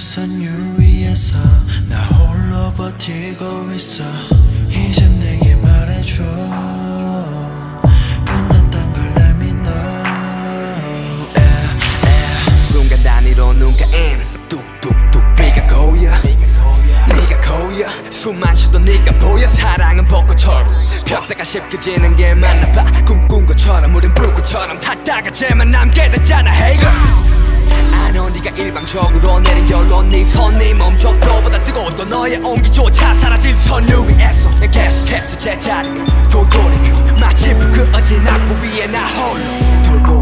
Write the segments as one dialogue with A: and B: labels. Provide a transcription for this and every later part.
A: 선유 위에서 나 홀로 버티고 있어. 이제 내게 말해줘. 끝났단 걸 let me know. Yeah, yeah.
B: 순간 단위로 눈가엔 뚝뚝뚝 비가 고여. 네가 고여. 숨만 쉬도 네가 보여. 사랑은 벚꽃처럼 폈다가 쉽게 지는 게 맞나 봐. 꿈꾼 것처럼 우린 불꽃처럼 탔다가 쟤만 남게 됐잖아. Hey girl Know 네가 일방적으로 내린 결론 네 손이 멈춰도보다 뜨거웠던 너의 온기조차 사라질 선유 위에서 내 계속해서 제자리로 도돌이표 마치 불끄어진 악보 위에 나 홀로 돌고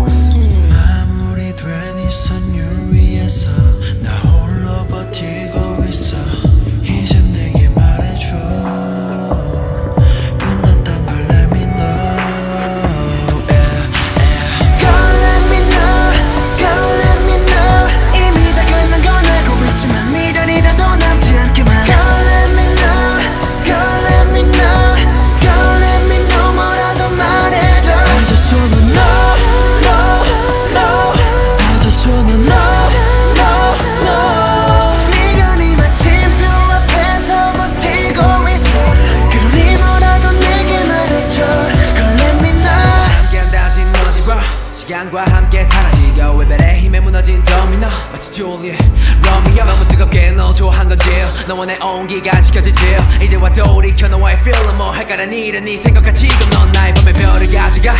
B: 마치 줄리엣 로미오 너무 뜨겁게 너 좋아한 건지. 너와 내 온기가 지켜지지. 이제와 돌이켜 너와의 feel은 뭐 할까란 일은 네 생각과 지금 넌 나의 밤에 별을 가져가.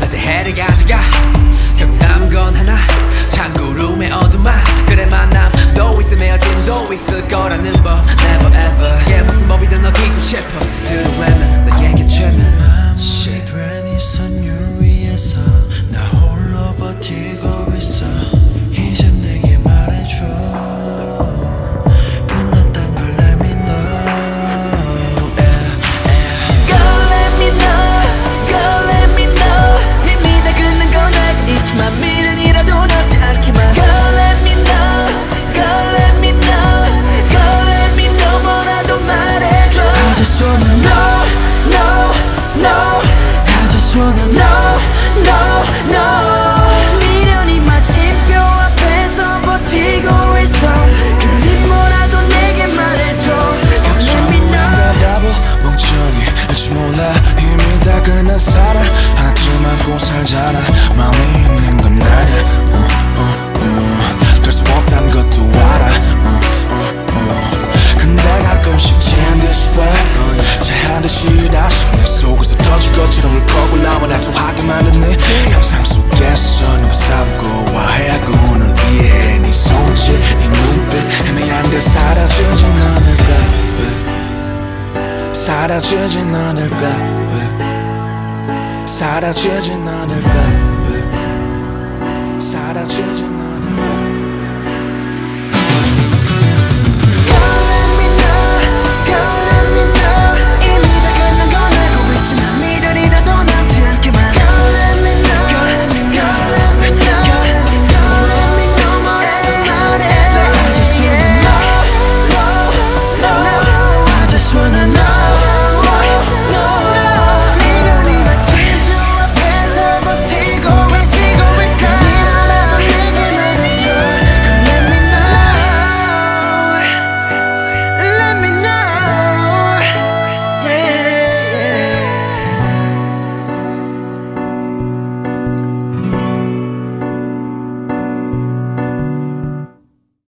B: 낮에 해를 가져가. 결국 남은 건 하나. 창구룸의 어둠아. 그래 만
A: 사라지진 않을까? 왜? 사라지진 않을까? 왜? 사라지진